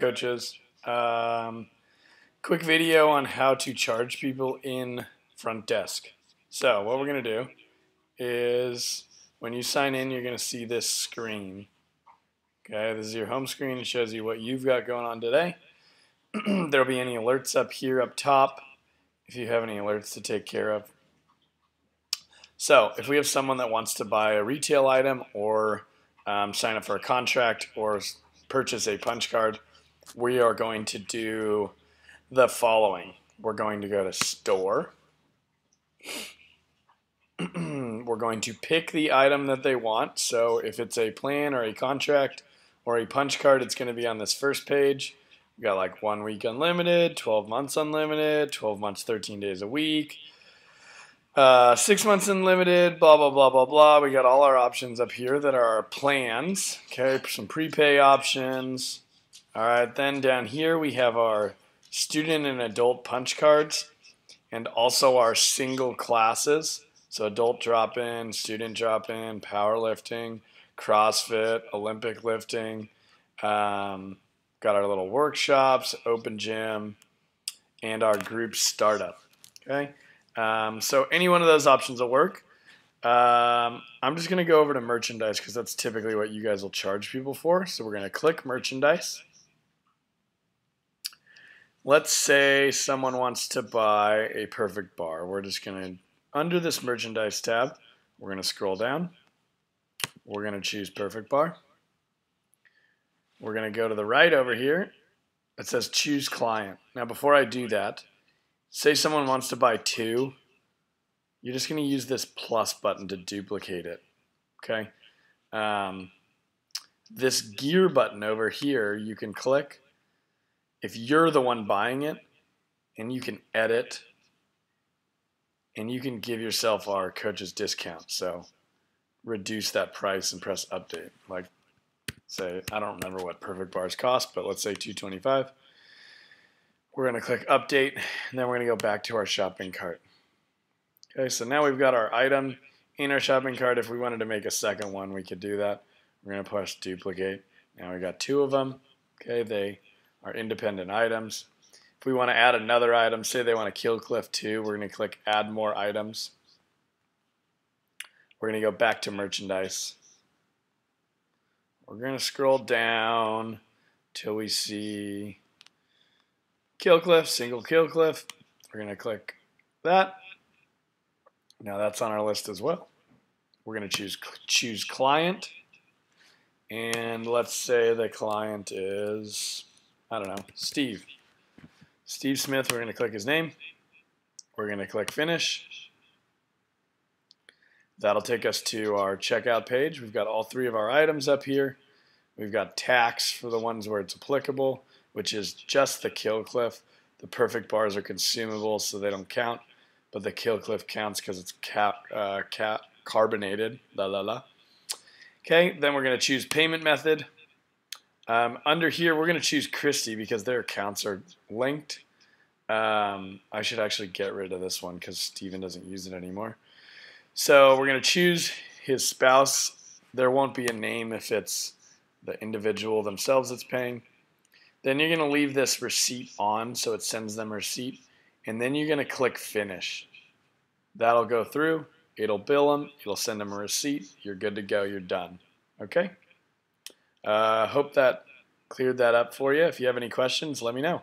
coaches. Um, quick video on how to charge people in front desk. So what we're going to do is when you sign in, you're going to see this screen. Okay, this is your home screen. It shows you what you've got going on today. There'll be any alerts up here up top if you have any alerts to take care of. So if we have someone that wants to buy a retail item or um, sign up for a contract or purchase a punch card, we are going to do the following. We're going to go to store. We're going to pick the item that they want. So if it's a plan or a contract or a punch card, it's going to be on this first page. We got like one week unlimited, 12 months unlimited, 12 months, 13 days a week, uh, six months unlimited, blah, blah, blah, blah, blah. We got all our options up here that are our plans. Okay, some prepay options. All right, then down here we have our student and adult punch cards and also our single classes. So adult drop-in, student drop-in, powerlifting, CrossFit, Olympic lifting. Um, got our little workshops, open gym, and our group startup. Okay, um, so any one of those options will work. Um, I'm just going to go over to merchandise because that's typically what you guys will charge people for. So we're going to click merchandise. Let's say someone wants to buy a perfect bar. We're just going to, under this merchandise tab, we're going to scroll down. We're going to choose perfect bar. We're going to go to the right over here. It says choose client. Now before I do that, say someone wants to buy two, you're just going to use this plus button to duplicate it. Okay. Um, this gear button over here, you can click if you're the one buying it and you can edit and you can give yourself our coach's discount. So reduce that price and press update. Like say, I don't remember what perfect bars cost, but let's say 225. We're going to click update and then we're to go back to our shopping cart. Okay, so now we've got our item in our shopping cart. If we wanted to make a second one, we could do that. We're to push duplicate. Now we got two of them. Okay, they are independent items. If we want to add another item, say they want to kill Cliff 2, we're going to click add more items. We're going to go back to merchandise. We're going to scroll down till we see kill Cliff, single kill Cliff. We're going to click that. Now that's on our list as well. We're going to choose choose client. And let's say the client is I don't know, Steve. Steve Smith, we're going to click his name. We're going to click finish. That'll take us to our checkout page. We've got all three of our items up here. We've got tax for the ones where it's applicable, which is just the kill cliff. The perfect bars are consumable, so they don't count, but the kill cliff counts because it's cap, uh, cap carbonated. La la la. Okay, then we're going to choose payment method. Um, under here, we're going to choose Christie because their accounts are linked. Um, I should actually get rid of this one because Steven doesn't use it anymore. So we're going to choose his spouse. There won't be a name if it's the individual themselves that's paying. Then you're going to leave this receipt on so it sends them a receipt. And then you're going to click finish. That'll go through. It'll bill them. It'll send them a receipt. You're good to go. You're done. Okay? Uh, hope that cleared that up for you. If you have any questions, let me know.